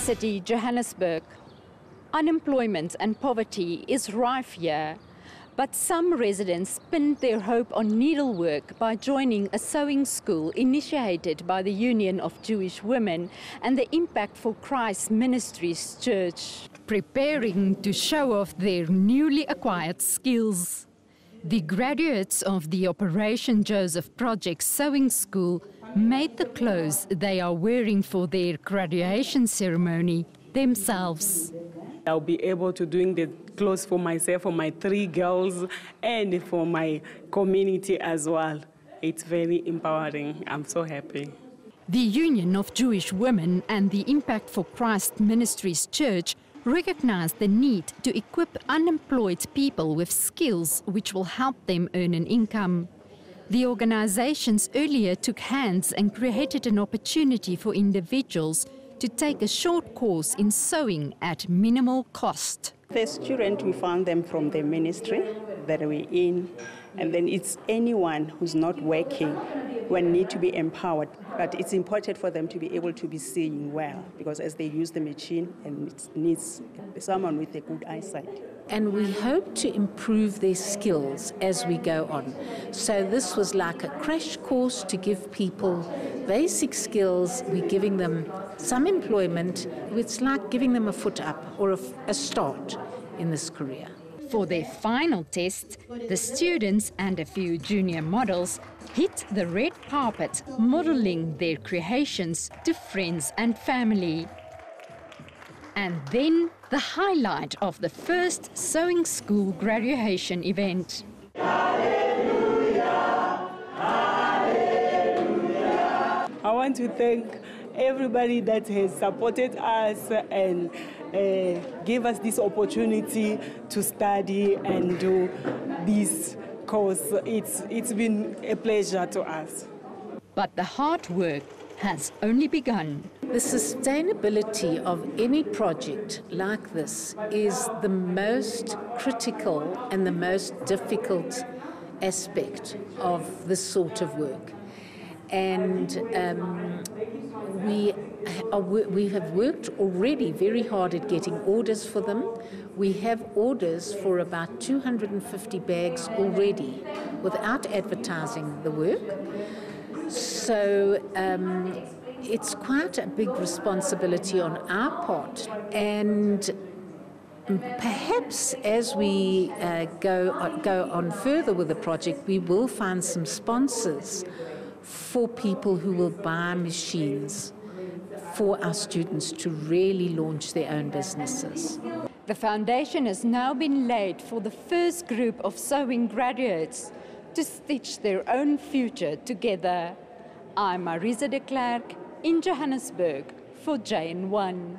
city, Johannesburg, unemployment and poverty is rife here. But some residents pinned their hope on needlework by joining a sewing school initiated by the Union of Jewish Women and the Impact for Christ Ministries Church. Preparing to show off their newly acquired skills. The graduates of the Operation Joseph Project Sewing School made the clothes they are wearing for their graduation ceremony themselves. I'll be able to doing the clothes for myself, for my three girls, and for my community as well. It's very empowering. I'm so happy. The Union of Jewish Women and the Impact for Christ Ministries Church recognize the need to equip unemployed people with skills which will help them earn an income. The organizations earlier took hands and created an opportunity for individuals to take a short course in sewing at minimal cost. The student, we found them from the ministry that we're in, and then it's anyone who's not working when need to be empowered. But it's important for them to be able to be seeing well because as they use the machine, and it needs someone with a good eyesight and we hope to improve their skills as we go on. So this was like a crash course to give people basic skills. We're giving them some employment. It's like giving them a foot up or a, a start in this career. For their final test, the students and a few junior models hit the red carpet modeling their creations to friends and family. And then the highlight of the first sewing school graduation event. Hallelujah, hallelujah. I want to thank everybody that has supported us and uh, gave us this opportunity to study and do this course. It's, it's been a pleasure to us. But the hard work has only begun. The sustainability of any project like this is the most critical and the most difficult aspect of this sort of work. And um, we, are, we have worked already very hard at getting orders for them. We have orders for about 250 bags already without advertising the work. So um, it's quite a big responsibility on our part. And perhaps as we uh, go, uh, go on further with the project, we will find some sponsors for people who will buy machines for our students to really launch their own businesses. The foundation has now been laid for the first group of sewing graduates to stitch their own future together. I'm Marize de Klerk in Johannesburg for JN1.